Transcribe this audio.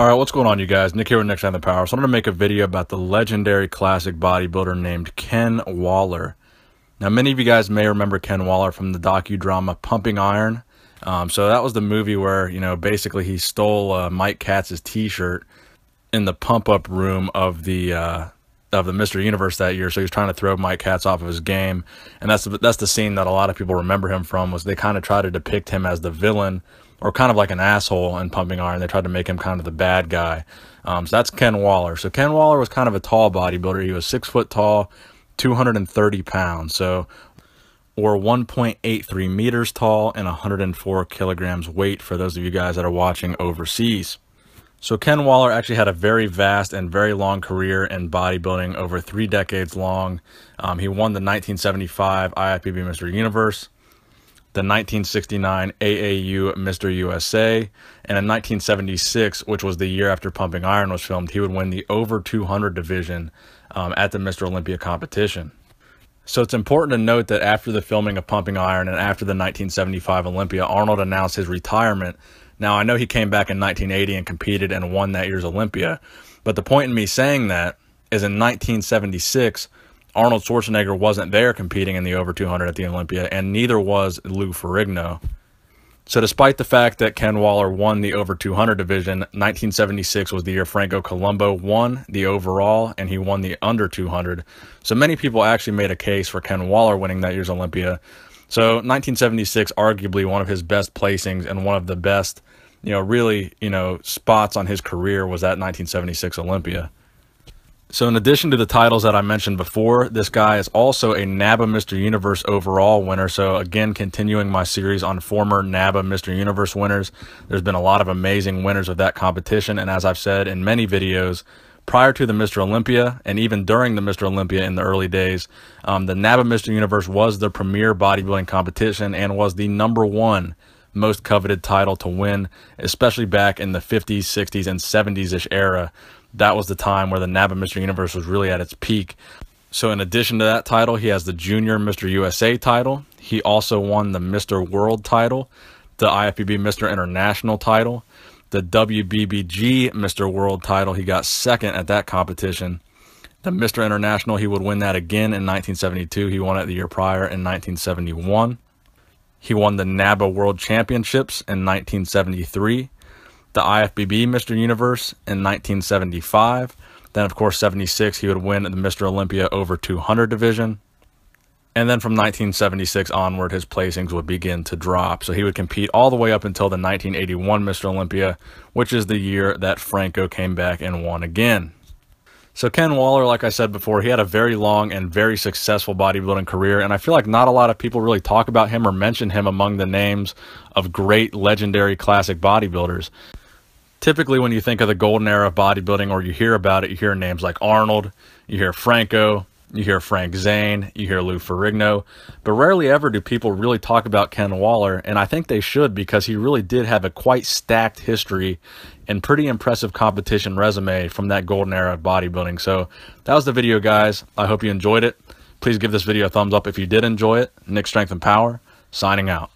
All right, what's going on, you guys? Nick here with Nick the Power. So I'm going to make a video about the legendary classic bodybuilder named Ken Waller. Now, many of you guys may remember Ken Waller from the docudrama Pumping Iron. Um, so that was the movie where, you know, basically he stole uh, Mike Katz's T-shirt in the pump-up room of the uh, of the Mr. Universe that year. So he was trying to throw Mike Katz off of his game, and that's that's the scene that a lot of people remember him from. Was they kind of try to depict him as the villain or kind of like an asshole in Pumping Iron. They tried to make him kind of the bad guy. Um, so that's Ken Waller. So Ken Waller was kind of a tall bodybuilder. He was six foot tall, 230 pounds. So or 1.83 meters tall and 104 kilograms weight for those of you guys that are watching overseas. So Ken Waller actually had a very vast and very long career in bodybuilding over three decades long. Um, he won the 1975 IFBB Mr. Universe the 1969 AAU Mr. USA, and in 1976, which was the year after Pumping Iron was filmed, he would win the over 200 division um, at the Mr. Olympia competition. So it's important to note that after the filming of Pumping Iron and after the 1975 Olympia, Arnold announced his retirement. Now, I know he came back in 1980 and competed and won that year's Olympia, but the point in me saying that is in 1976, Arnold Schwarzenegger wasn't there competing in the over 200 at the Olympia, and neither was Lou Ferrigno. So, despite the fact that Ken Waller won the over 200 division, 1976 was the year Franco Columbu won the overall and he won the under 200. So, many people actually made a case for Ken Waller winning that year's Olympia. So, 1976, arguably one of his best placings and one of the best, you know, really, you know, spots on his career was that 1976 Olympia. So, in addition to the titles that I mentioned before, this guy is also a NABBA Mr. Universe overall winner. So, again, continuing my series on former NABBA Mr. Universe winners, there's been a lot of amazing winners of that competition. And as I've said in many videos, prior to the Mr. Olympia and even during the Mr. Olympia in the early days, um, the NABBA Mr. Universe was the premier bodybuilding competition and was the number one most coveted title to win, especially back in the 50s, 60s, and 70s ish era that was the time where the NABBA Mr. Universe was really at its peak. So, in addition to that title, he has the Junior Mr. USA title. He also won the Mr. World title, the IFBB Mr. International title, the WBBG Mr. World title. He got second at that competition. The Mr. International, he would win that again in 1972. He won it the year prior in 1971. He won the NABBA World Championships in 1973 the IFBB Mr. Universe in 1975. Then, of course, 76, he would win the Mr. Olympia over 200 division. And then from 1976 onward, his placings would begin to drop. So he would compete all the way up until the 1981 Mr. Olympia, which is the year that Franco came back and won again. So Ken Waller, like I said before, he had a very long and very successful bodybuilding career, and I feel like not a lot of people really talk about him or mention him among the names of great legendary classic bodybuilders. Typically when you think of the golden era of bodybuilding or you hear about it, you hear names like Arnold, you hear Franco, you hear Frank Zane, you hear Lou Ferrigno, but rarely ever do people really talk about Ken Waller, and I think they should because he really did have a quite stacked history and pretty impressive competition resume from that golden era of bodybuilding. So that was the video, guys. I hope you enjoyed it. Please give this video a thumbs up if you did enjoy it. Nick Strength and Power, signing out.